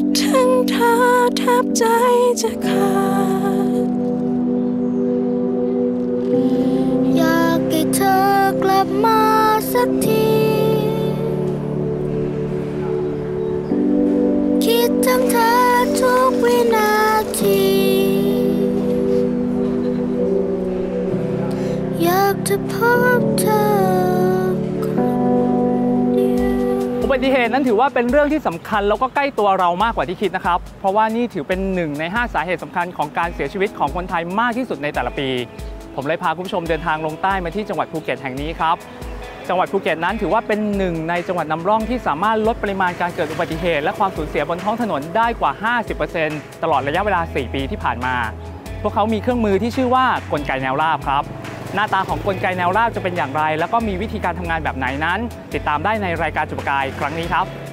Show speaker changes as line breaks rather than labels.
ดถึงเธอแทบใจจะขาด
อยากให้เธอกลับมาสักที คิดถึงเธอทุกวินาที อยากจะพบเธอ
อุบัติเหตุนั้นถือว่าเป็นเรื่องที่สำคัญแล้วก็ใกล้ตัวเรามากกว่าที่คิดนะครับ เพราะว่านี่ถือเป็นหนึ่งใน 5 สาเหตุสำคัญของการเสียชีวิตของคนไทยมากที่สุดในแต่ละปี ผมเลยพาคุณผู้ชมเดินทางลงใต้มาที่จังหวัดภูเก็ตแห่งนี้ครับจังหวัดภูเก็ตนั้นถือว่าเป็นหนึ่งในจังหวัดนำร่องที่สามารถลดปริมาณการเกิดอุบัติเหตุ และความสูญเสียบนท้องถนนได้กว่า 50%ตลอดระยะเวลา 4 ปีที่ผ่านมา พวกเขามีเครื่องมือที่ชื่อว่ากลไกแนวราบครับ หน้าตาของกลไกแนวราบจะเป็นอย่างไร แล้วก็มีวิธีการทำงานแบบไหนนั้น ติดตามได้ในรายการจุปกายครั้งนี้ครับ